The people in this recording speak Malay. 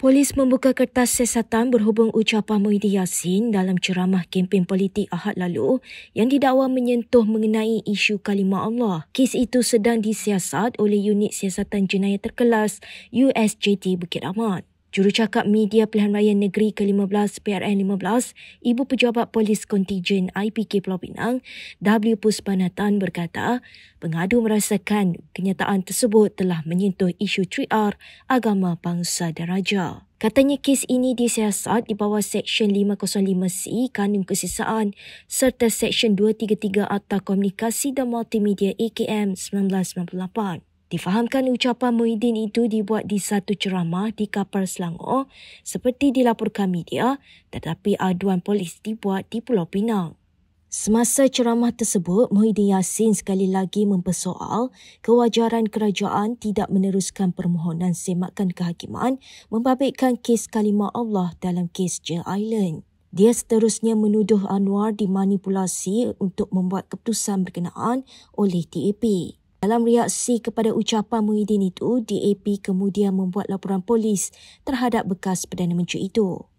Polis membuka kertas siasatan berhubung ucapan Muhyiddin Yassin dalam ceramah kempen politik Ahad lalu yang didakwa menyentuh mengenai isu kalimah Allah. Kes itu sedang disiasat oleh Unit Siasatan Jenayah Terkelas USJT Bukit Amat. Jurucakap Media Pilihan Raya Negeri ke-15 PRN 15, Ibu Pejabat Polis Kontijen IPK Pulau Pinang, W. Puspanatan berkata, pengadu merasakan kenyataan tersebut telah menyentuh isu 3R agama bangsa dan raja. Katanya kes ini disiasat di bawah Seksyen 505C Kanun Kesisaan serta Seksyen 233 Akta Komunikasi dan Multimedia AKM 1998. Difahamkan ucapan Muhyiddin itu dibuat di satu ceramah di kapal Selangor seperti dilaporkan media tetapi aduan polis dibuat di Pulau Pinang. Semasa ceramah tersebut, Muhyiddin Yassin sekali lagi mempersoal kewajaran kerajaan tidak meneruskan permohonan semakan kehakiman membabitkan kes kalimah Allah dalam kes Jail Island. Dia seterusnya menuduh Anwar dimanipulasi untuk membuat keputusan berkenaan oleh TAP. Dalam reaksi kepada ucapan Muhyiddin itu, DAP kemudian membuat laporan polis terhadap bekas Perdana Menteri itu.